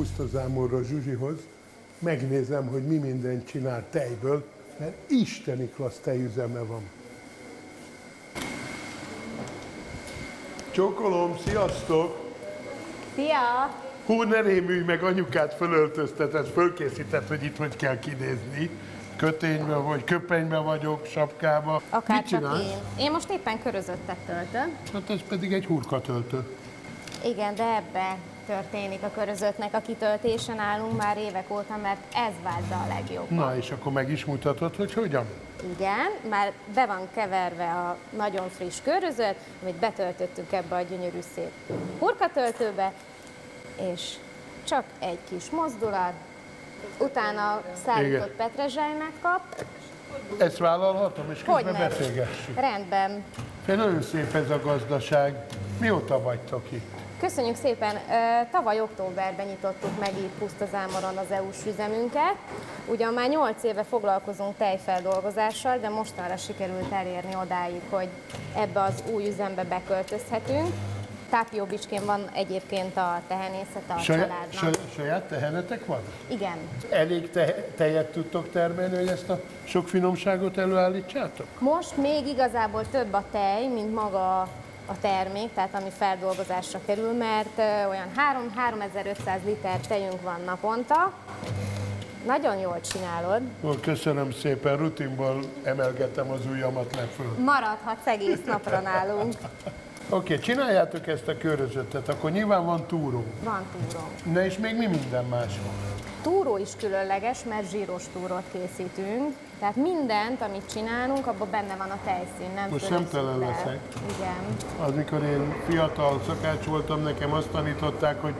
pusztazámorra Zsuzsihoz, megnézem, hogy mi mindent csinál tejből, mert isteni klassz tejüzeme van. Csókolom, sziasztok! Szia! Hú, ne rémülj meg, anyukát fölöltöztetett, fölkészített, hogy itt hogy kell kinézni. Kötényben vagy, köpenyben vagyok, sapkába. Akár Mit csak csinálsz? én. Én most éppen körözöttet töltöm. Hát ez pedig egy hurkatöltő. Igen, de ebbe történik a körözöttnek a kitöltése nálunk már évek óta, mert ez vált a legjobb. Na, és akkor meg is mutatod, hogy hogyan? Igen, már be van keverve a nagyon friss körözött, amit betöltöttük ebbe a gyönyörű szép hurkatöltőbe, és csak egy kis mozdulat, utána szállított petrezselymet kap. Ezt vállalhatom, és közben beszélgessünk. Rendben. Nagyon szép ez a gazdaság. Mióta vagytok itt? Köszönjük szépen! Tavaly októberben nyitottuk meg itt Pusztazámoron az EU-s üzemünket. Ugyan már 8 éve foglalkozunk tejfeldolgozással, de mostanra sikerült elérni odáig, hogy ebbe az új üzembe beköltözhetünk. Tápióbicskén van egyébként a tehenészet a Saját, családnak. saj, saját tehenetek van? Igen. Elég te, tejet tudtok termelni, hogy ezt a sok finomságot előállítsátok? Most még igazából több a tej, mint maga a termék, tehát ami feldolgozásra kerül, mert olyan 3-3500 liter tejünk van naponta. Nagyon jól csinálod. Ó, Köszönöm szépen, rutinból emelgetem az ujjamat le föl. Maradhatsz egész napra nálunk. Oké, csináljátok ezt a körözöttet, akkor nyilván van túró. Van túró. Na és még mi minden más van? Túró is különleges, mert zsíros túrót készítünk. Tehát mindent, amit csinálunk, abban benne van a tejszín, nem Most szemtelen leszek. Igen. Amikor én fiatal szakács voltam, nekem azt tanították, hogy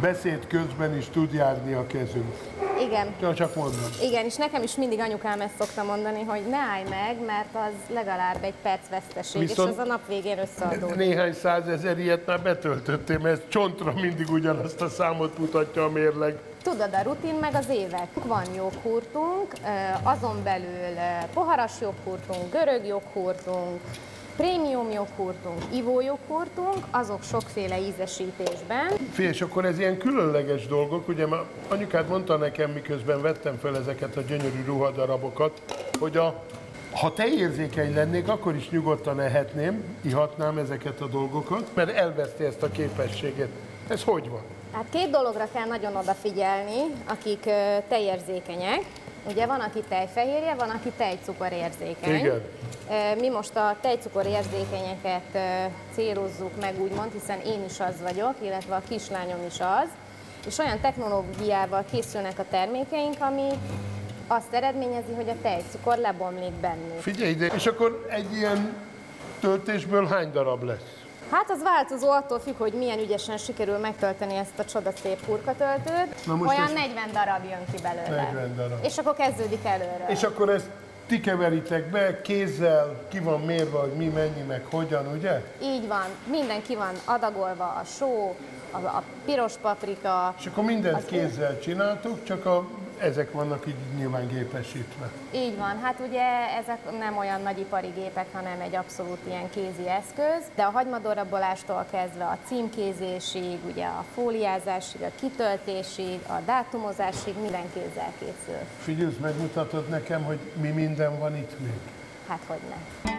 beszéd közben is tud járni a kezünk. Igen. Csak, csak mondom. Igen, és nekem is mindig anyukám ezt szokta mondani, hogy ne állj meg, mert az legalább egy perc veszteség, Viszont- és az a nap végén összeadódik. Néhány százezer ilyet már betöltöttem, mert ez csontra mindig ugyanazt a számot mutatja a mérleg. Tudod, a rutin meg az évek. Van joghurtunk, azon belül poharas joghurtunk, görög joghurtunk, prémium joghurtunk, ivó joghurtunk, azok sokféle ízesítésben. Figyelj, és akkor ez ilyen különleges dolgok, ugye már anyukád mondta nekem, miközben vettem fel ezeket a gyönyörű ruhadarabokat, hogy a, ha te érzékeny lennék, akkor is nyugodtan ehetném, ihatnám ezeket a dolgokat, mert elveszti ezt a képességet. Ez hogy van? Hát két dologra kell nagyon odafigyelni, akik tejérzékenyek. Ugye van, aki tejfehérje, van, aki tejcukorérzékeny. Igen. Mi most a tejcukorérzékenyeket célozzuk meg, úgymond, hiszen én is az vagyok, illetve a kislányom is az. És olyan technológiával készülnek a termékeink, ami azt eredményezi, hogy a tejcukor lebomlik bennük. Figyelj ide, és akkor egy ilyen töltésből hány darab lesz? Hát az változó attól függ, hogy milyen ügyesen sikerül megtölteni ezt a csodaszép hurkatöltőt. Na most Olyan ez- 40 darab jön ki belőle. 40 darab. És akkor kezdődik előről. És akkor ezt ti keveritek be, kézzel, ki van mérve, hogy mi, mennyi, meg hogyan, ugye? Így van, minden ki van adagolva, a só, a, a piros paprika. És akkor mindent Az- kézzel csináltok, csak a, ezek vannak így nyilván gépesítve. Így van, hát ugye ezek nem olyan nagyipari gépek, hanem egy abszolút ilyen kézi eszköz, de a hagymadaраbolástól kezdve a címkézésig, ugye a fóliázásig, a kitöltésig, a dátumozásig minden kézzel készül. Figyelsz, megmutatod nekem, hogy mi minden van itt még. Hát hogy ne.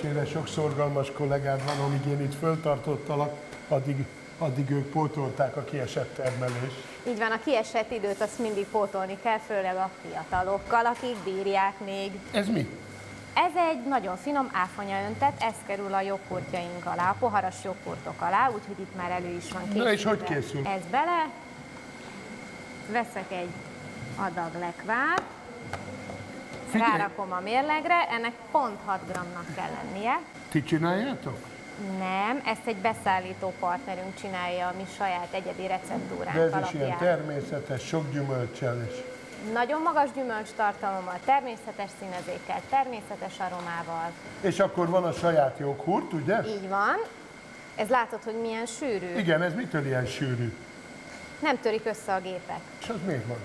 Szerencsére sok szorgalmas kollégád van, amíg én itt föltartottalak, addig, addig ők pótolták a kiesett termelést. Így van, a kiesett időt azt mindig pótolni kell, főleg a fiatalokkal, akik bírják még. Ez mi? Ez egy nagyon finom áfonya öntet, ez kerül a joghurtjaink alá, a poharas joghurtok alá, úgyhogy itt már elő is van készítve. Na és hogy készül? Ez bele, veszek egy adag lekvát, Figyelj. rárakom a mérlegre, ennek pont 6 g-nak kell lennie. Ti csináljátok? Nem, ezt egy beszállító partnerünk csinálja a mi saját egyedi De ez receptúránk is ilyen alapján. természetes, sok gyümölcsel is. nagyon magas gyümölcstartalommal, természetes színezékkel, természetes aromával. És akkor van a saját joghurt, ugye? Így van. Ez látod, hogy milyen sűrű. Igen, ez mitől ilyen sűrű? Nem törik össze a gépek. És az miért van?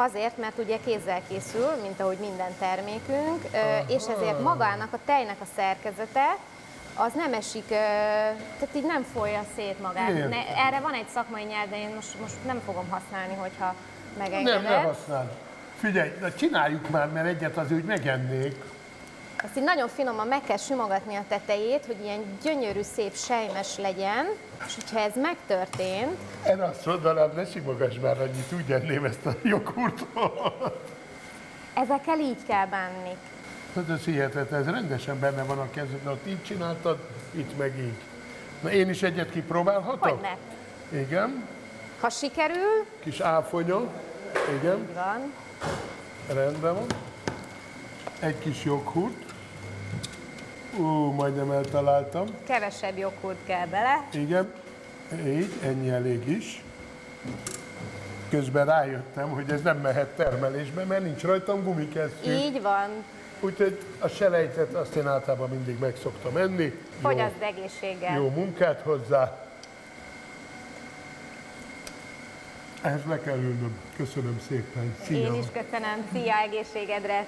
Azért, mert ugye kézzel készül, mint ahogy minden termékünk, és ezért magának a tejnek a szerkezete az nem esik, tehát így nem folyja szét magát. Ne, erre van egy szakmai nyelv, de én most, most nem fogom használni, hogyha megengeded. Nem, ne használd. Figyelj, na csináljuk már, mert egyet az úgy megennék. Azt így nagyon finoman meg kell simogatni a tetejét, hogy ilyen gyönyörű, szép, sejmes legyen, és hogyha ez megtörtént... Én azt mondanám, ne simogass már annyit, úgy enném ezt a joghurtot. Ezekkel így kell bánni. Hát ez hihetetlen, ez rendesen benne van a kezedben, ott így csináltad, itt meg így. Na én is egyet kipróbálhatok? Hogyne. Igen. Ha sikerül... Kis áfonya. Igen. Így van. Rendben van. Egy kis joghurt. Ú, majdnem eltaláltam. Kevesebb joghurt kell bele. Igen. Így, ennyi elég is. Közben rájöttem, hogy ez nem mehet termelésbe, mert nincs rajtam gumikesztyű. Így van. Úgyhogy a selejtet azt én általában mindig meg szoktam enni. Hogy az egészséggel. Jó munkát hozzá. Ehhez le kell ülnöm. Köszönöm szépen. Szia. Én is köszönöm. Szia egészségedre.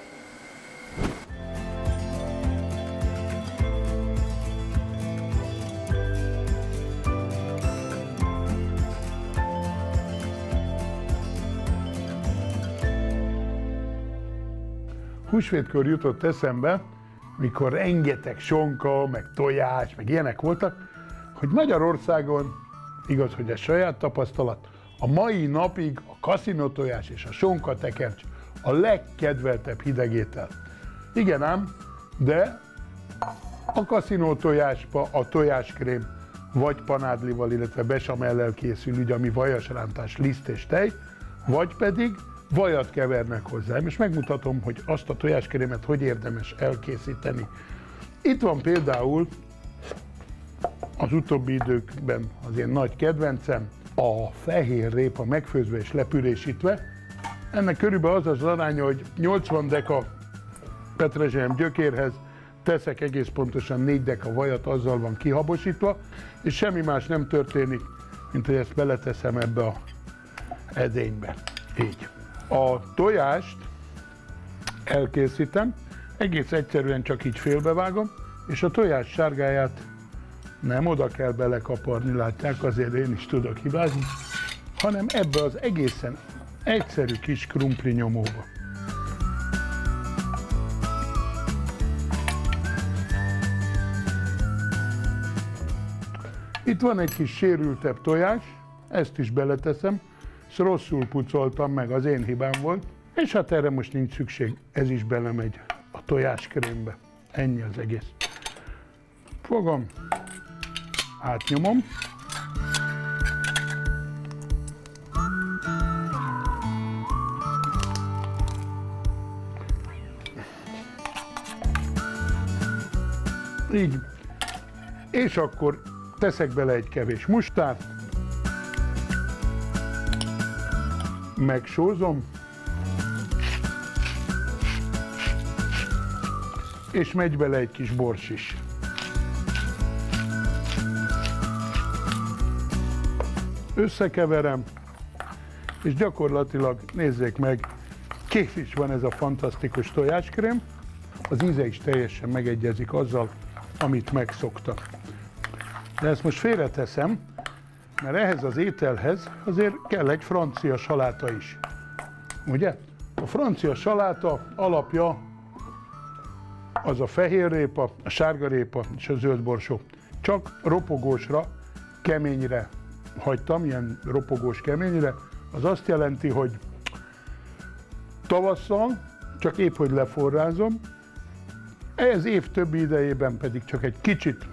Húsvétkor jutott eszembe, mikor rengeteg sonka, meg tojás, meg ilyenek voltak, hogy Magyarországon, igaz, hogy ez saját tapasztalat, a mai napig a kaszinotojás és a sonka tekercs a legkedveltebb hidegétel. Igen ám, de a kaszinótojásba a tojáskrém vagy panádlival, illetve besamellel készül, ugye, ami vajasrántás, liszt és tej, vagy pedig vajat kevernek hozzá. És megmutatom, hogy azt a tojáskerémet hogy érdemes elkészíteni. Itt van például az utóbbi időkben az én nagy kedvencem, a fehér répa megfőzve és lepürésítve. Ennek körülbelül az az aránya, hogy 80 deka petrezselyem gyökérhez teszek egész pontosan 4 deka vajat, azzal van kihabosítva, és semmi más nem történik, mint hogy ezt beleteszem ebbe a edénybe. Így. A tojást elkészítem, egész egyszerűen csak így félbevágom, és a tojás sárgáját nem oda kell belekaparni, látják, azért én is tudok hibázni, hanem ebbe az egészen egyszerű kis krumpli nyomóba. Itt van egy kis sérültebb tojás, ezt is beleteszem, és rosszul pucoltam meg, az én hibám volt, és hát erre most nincs szükség, ez is belemegy a tojáskrembe. Ennyi az egész. Fogom, átnyomom, Így. És akkor teszek bele egy kevés mustárt, megsózom, és megy bele egy kis bors is. Összekeverem, és gyakorlatilag nézzék meg, kész is van ez a fantasztikus tojáskrém, az íze is teljesen megegyezik azzal, amit megszoktak. De ezt most félreteszem, mert ehhez az ételhez azért kell egy francia saláta is. Ugye? A francia saláta alapja az a fehér répa, a sárga répa és a zöld borsó. Csak ropogósra, keményre hagytam, ilyen ropogós keményre. Az azt jelenti, hogy tavasszal csak épp, hogy leforrázom, ez év többi idejében pedig csak egy kicsit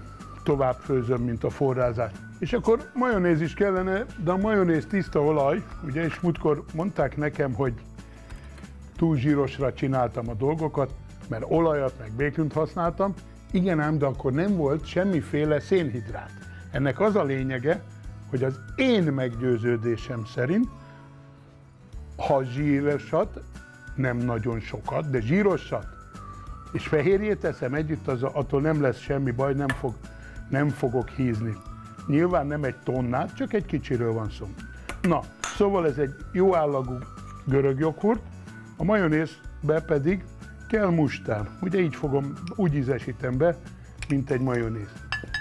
tovább főzöm, mint a forrázás. És akkor majonéz is kellene, de a majonéz tiszta olaj, ugye, és múltkor mondták nekem, hogy túl zsírosra csináltam a dolgokat, mert olajat meg békünt használtam. Igen ám, de akkor nem volt semmiféle szénhidrát. Ennek az a lényege, hogy az én meggyőződésem szerint ha zsírosat, nem nagyon sokat, de zsírosat, és fehérjét teszem együtt, az, attól nem lesz semmi baj, nem, fog, nem fogok hízni. Nyilván nem egy tonnát, csak egy kicsiről van szó. Na, szóval ez egy jó állagú görög joghurt, a majonézbe pedig kell mustár. Ugye így fogom, úgy ízesítem be, mint egy majonéz.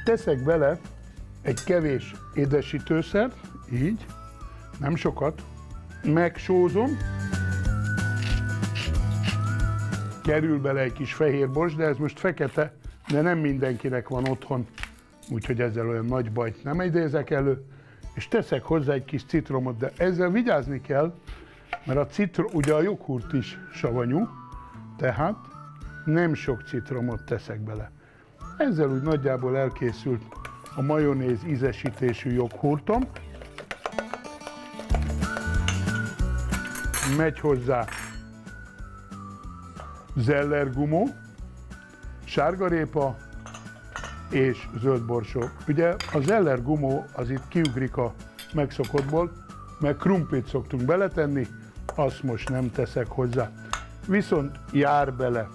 Teszek bele egy kevés édesítőszer, így, nem sokat, megsózom, kerül bele egy kis fehér bors, de ez most fekete, de nem mindenkinek van otthon, úgyhogy ezzel olyan nagy bajt nem idézek elő, és teszek hozzá egy kis citromot, de ezzel vigyázni kell, mert a citrom, ugye a joghurt is savanyú, tehát nem sok citromot teszek bele. Ezzel úgy nagyjából elkészült a majonéz ízesítésű joghurtom. Megy hozzá zellergumó, sárgarépa és zöld borsó. Ugye a zellergumó az itt kiugrik a megszokottból, mert krumplit szoktunk beletenni, azt most nem teszek hozzá. Viszont jár bele.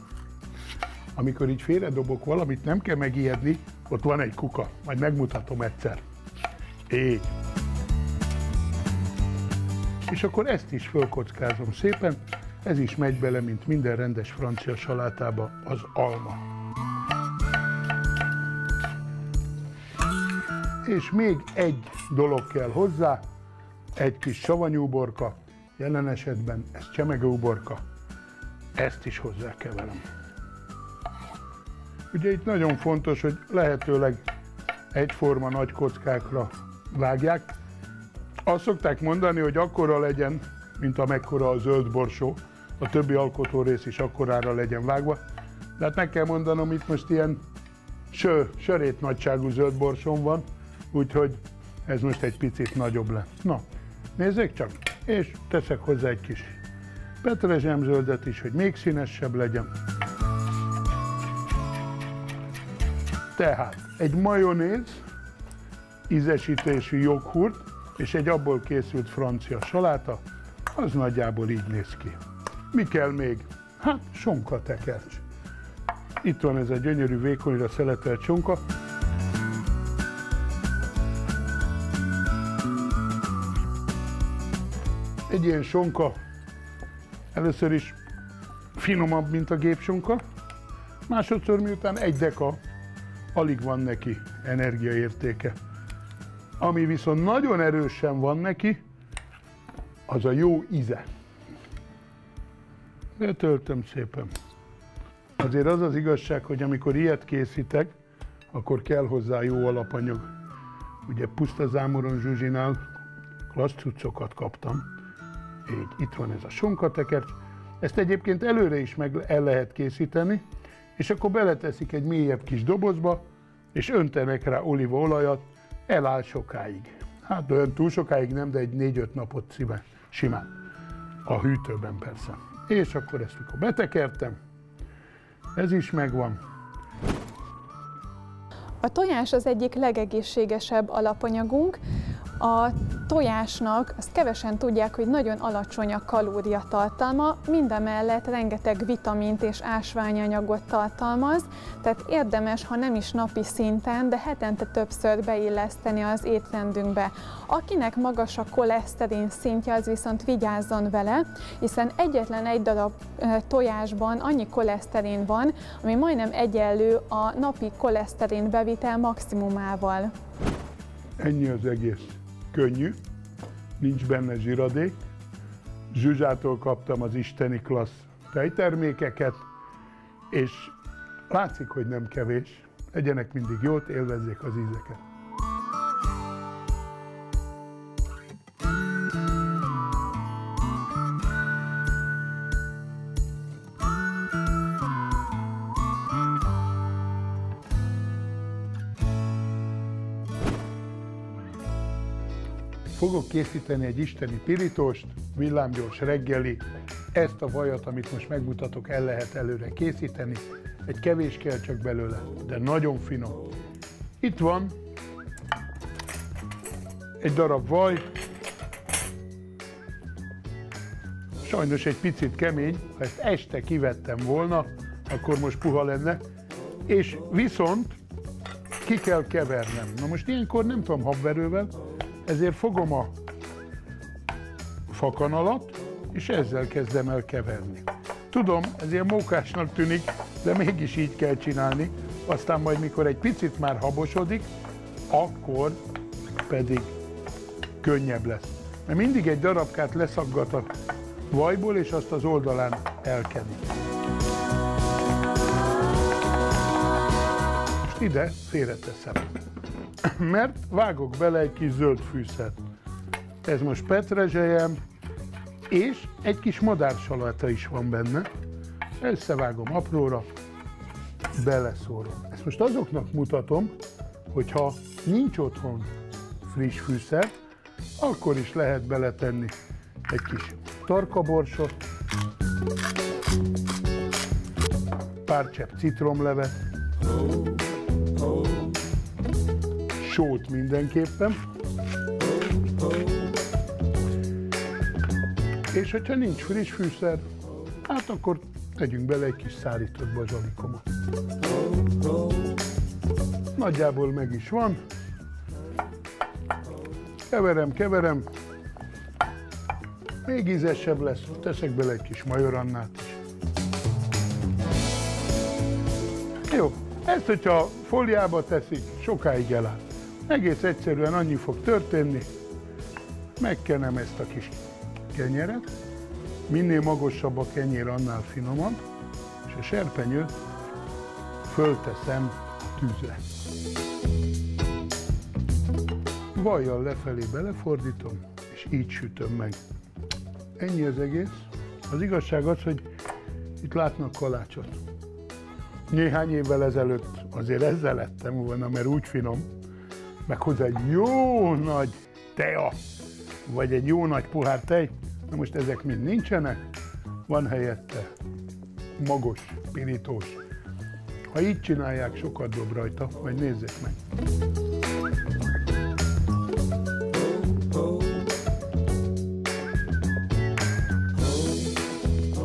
Amikor így félredobok valamit, nem kell megijedni, ott van egy kuka, majd megmutatom egyszer. Így. És akkor ezt is fölkockázom szépen, ez is megy bele, mint minden rendes francia salátába, az alma. És még egy dolog kell hozzá, egy kis savanyú borka, jelen esetben ez csemegő borka, ezt is hozzá keverem. Ugye itt nagyon fontos, hogy lehetőleg egyforma nagy kockákra vágják. Azt szokták mondani, hogy akkora legyen, mint amekkora a zöld borsó, a többi alkotó rész is akkorára legyen vágva. De hát meg kell mondanom, itt most ilyen sö, sörét nagyságú zöld borsom van, úgyhogy ez most egy picit nagyobb lesz. Na, nézzék csak, és teszek hozzá egy kis petrezsemzöldet is, hogy még színesebb legyen. Tehát egy majonéz, ízesítésű joghurt és egy abból készült francia saláta, az nagyjából így néz ki. Mi kell még? Hát sonka tekercs. Itt van ez a gyönyörű vékonyra szeletelt sonka. Egy ilyen sonka először is finomabb, mint a gépsonka, másodszor miután egy deka, alig van neki energiaértéke. Ami viszont nagyon erősen van neki, az a jó íze. Betöltöm szépen. Azért az az igazság, hogy amikor ilyet készítek, akkor kell hozzá jó alapanyag. Ugye puszta zámoron zsuzsinál klassz cuccokat kaptam. Így, itt van ez a sonkatekercs. Ezt egyébként előre is meg el lehet készíteni, és akkor beleteszik egy mélyebb kis dobozba, és öntenek rá olívaolajat, eláll sokáig. Hát olyan túl sokáig nem, de egy 4-5 napot szíve, simán. A hűtőben persze. És akkor ezt mikor betekertem, ez is megvan. A tojás az egyik legegészségesebb alapanyagunk, a tojásnak, azt kevesen tudják, hogy nagyon alacsony a kalóriatartalma, mindemellett rengeteg vitamint és ásványanyagot tartalmaz, tehát érdemes, ha nem is napi szinten, de hetente többször beilleszteni az étrendünkbe. Akinek magas a koleszterin szintje, az viszont vigyázzon vele, hiszen egyetlen egy darab tojásban annyi koleszterin van, ami majdnem egyenlő a napi koleszterin bevitel maximumával. Ennyi az egész könnyű, nincs benne zsiradék. Zsuzsától kaptam az isteni klassz tejtermékeket, és látszik, hogy nem kevés. Legyenek mindig jót, élvezzék az ízeket. Fogok készíteni egy isteni pirítóst, villámgyors reggeli. Ezt a vajat, amit most megmutatok, el lehet előre készíteni. Egy kevés kell csak belőle, de nagyon finom. Itt van egy darab vaj, Sajnos egy picit kemény, ha ezt este kivettem volna, akkor most puha lenne. És viszont ki kell kevernem. Na most ilyenkor nem tudom habverővel, ezért fogom a fakanalat, és ezzel kezdem el keverni. Tudom, ez ilyen mókásnak tűnik, de mégis így kell csinálni. Aztán majd, mikor egy picit már habosodik, akkor pedig könnyebb lesz. Mert mindig egy darabkát leszaggat a vajból, és azt az oldalán elkedik. Most ide félreteszem, mert vágok bele egy kis zöld fűszert. Ez most petrezselyem, és egy kis madársalata is van benne. Összevágom apróra, beleszórom. Ezt most azoknak mutatom, hogyha nincs otthon friss fűszer, akkor is lehet beletenni egy kis tarkaborsot, pár csepp citromlevet, sót mindenképpen, és hogyha nincs friss fűszer, hát akkor tegyünk bele egy kis szárított bazsalikomot. Nagyjából meg is van. Keverem, keverem. Még ízesebb lesz, teszek bele egy kis majorannát is. Jó, ezt, hogyha fóliába teszik, sokáig eláll. Egész egyszerűen annyi fog történni, megkenem ezt a kis kenyeret, minél magasabb a kenyér, annál finomabb, és a serpenyőt fölteszem tűzre. Vajjal lefelé belefordítom, és így sütöm meg. Ennyi az egész. Az igazság az, hogy itt látnak kalácsot. Néhány évvel ezelőtt azért ezzel lettem volna, mert úgy finom, meg hozzá egy jó nagy tea, vagy egy jó nagy pohár tej. Na most ezek mind nincsenek, van helyette magos, pirítós. Ha így csinálják, sokat dob rajta, majd nézzék meg.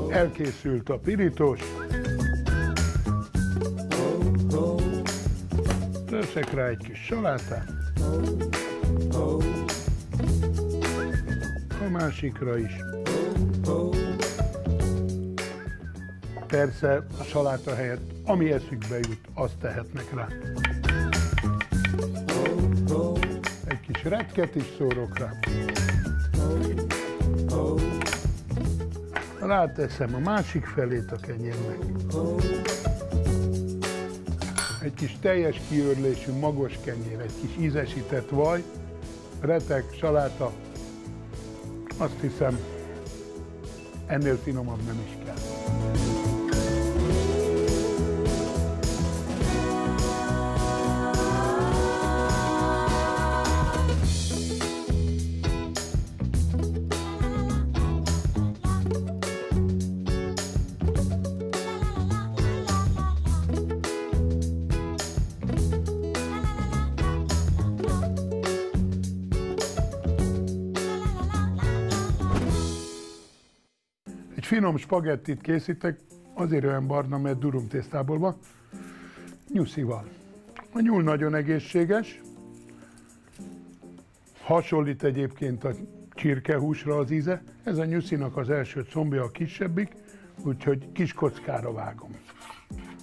Elkészült a pirítós. Teszek rá egy kis salátát. A másikra is. Persze a saláta helyett, ami eszükbe jut, azt tehetnek rá. Egy kis retket is szórok rá. Ráteszem a másik felét a kenyérnek. Egy kis teljes kiörlésű magos kenyér, egy kis ízesített vaj, retek, saláta. Azt hiszem, ennél finomabb nem is finom spagettit készítek, azért olyan barna, mert durum tésztából van, nyuszival. A nyúl nagyon egészséges, hasonlít egyébként a csirkehúsra az íze. Ez a nyuszinak az első combja a kisebbik, úgyhogy kis kockára vágom.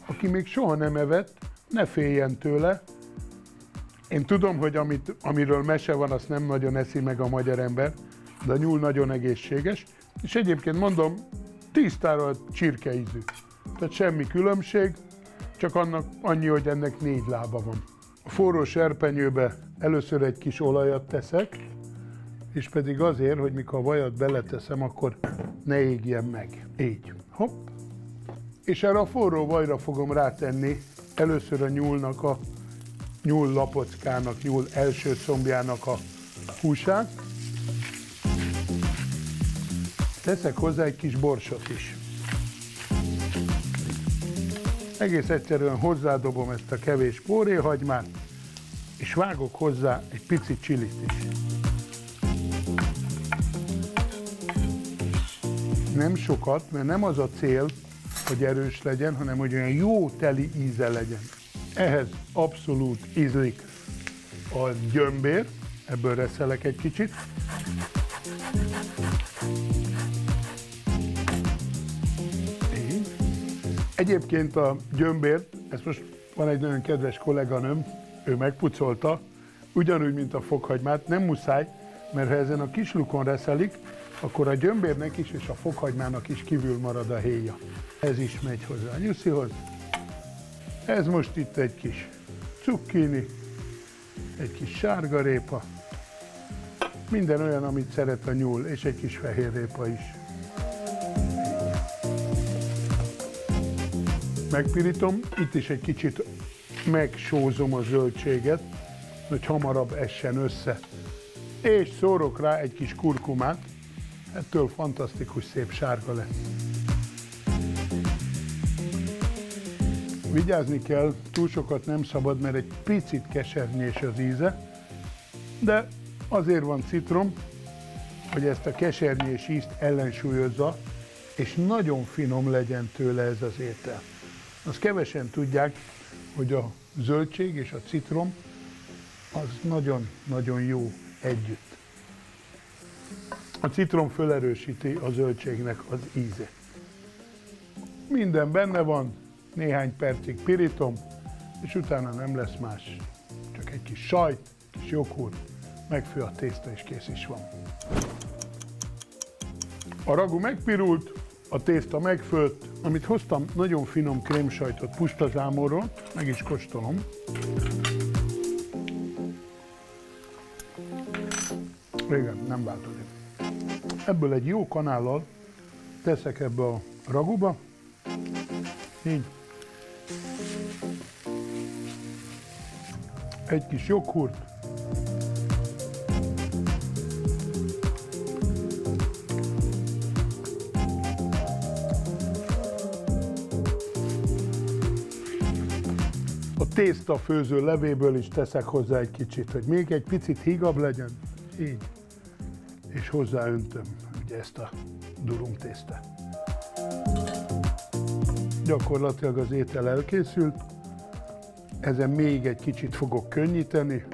Aki még soha nem evett, ne féljen tőle. Én tudom, hogy amit, amiről mese van, azt nem nagyon eszi meg a magyar ember, de a nyúl nagyon egészséges. És egyébként mondom, tisztára csirkeízű. Tehát semmi különbség, csak annak annyi, hogy ennek négy lába van. A forró serpenyőbe először egy kis olajat teszek, és pedig azért, hogy mikor a vajat beleteszem, akkor ne égjen meg. Így. Hopp. És erre a forró vajra fogom rátenni először a nyúlnak a nyúl lapockának, nyúl első combjának a húsát, Teszek hozzá egy kis borsot is. Egész egyszerűen hozzádobom ezt a kevés póréhagymát, és vágok hozzá egy pici csilit is. Nem sokat, mert nem az a cél, hogy erős legyen, hanem hogy olyan jó teli íze legyen. Ehhez abszolút ízlik a gyömbér, ebből reszelek egy kicsit. Egyébként a gyömbért, ezt most van egy nagyon kedves kolléganőm, ő megpucolta, ugyanúgy, mint a fokhagymát, nem muszáj, mert ha ezen a kis lukon reszelik, akkor a gyömbérnek is és a fokhagymának is kívül marad a héja. Ez is megy hozzá a nyuszihoz. Ez most itt egy kis cukkini, egy kis sárgarépa, minden olyan, amit szeret a nyúl, és egy kis fehérrépa is. Megpirítom, itt is egy kicsit megsózom a zöldséget, hogy hamarabb essen össze. És szórok rá egy kis kurkumát, ettől fantasztikus szép sárga lesz. Vigyázni kell, túl sokat nem szabad, mert egy picit kesernyés az íze, de azért van citrom, hogy ezt a kesernyés ízt ellensúlyozza, és nagyon finom legyen tőle ez az étel. Azt kevesen tudják, hogy a zöldség és a citrom az nagyon-nagyon jó együtt. A citrom felerősíti a zöldségnek az ízét. Minden benne van, néhány percig pirítom, és utána nem lesz más. Csak egy kis sajt, kis joghurt, megfő a tészta, és kész is van. A ragu megpirult, a tészta megfőtt, amit hoztam, nagyon finom krémsajtot pustazámorról, meg is kóstolom. Igen, nem változik. Ebből egy jó kanállal teszek ebbe a raguba, így. Egy kis joghurt, A tészta főző levéből is teszek hozzá egy kicsit, hogy még egy picit hígabb legyen. Így. És hozzáöntöm ugye ezt a durum tésztát. Gyakorlatilag az étel elkészült. Ezen még egy kicsit fogok könnyíteni.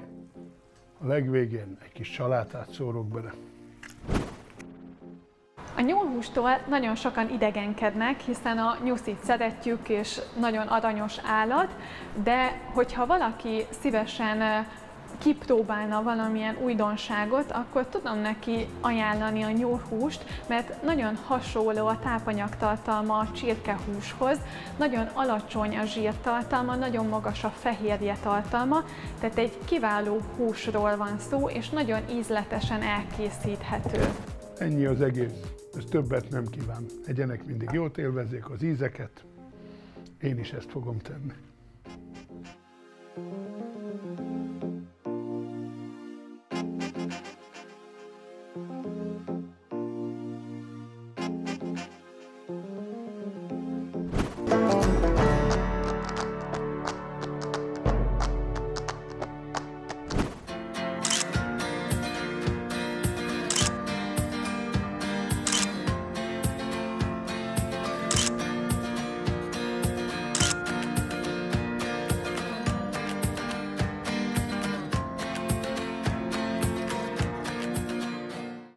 A legvégén egy kis salátát szórok bele. A nyúlhústól nagyon sokan idegenkednek, hiszen a nyuszit szeretjük, és nagyon aranyos állat, de hogyha valaki szívesen kipróbálna valamilyen újdonságot, akkor tudom neki ajánlani a nyúlhúst, mert nagyon hasonló a tápanyagtartalma a csirkehúshoz, nagyon alacsony a zsírtartalma, nagyon magas a fehérje tartalma, tehát egy kiváló húsról van szó, és nagyon ízletesen elkészíthető. Ennyi az egész. Ez többet nem kíván. Egyenek mindig jót, élvezzék az ízeket. Én is ezt fogom tenni.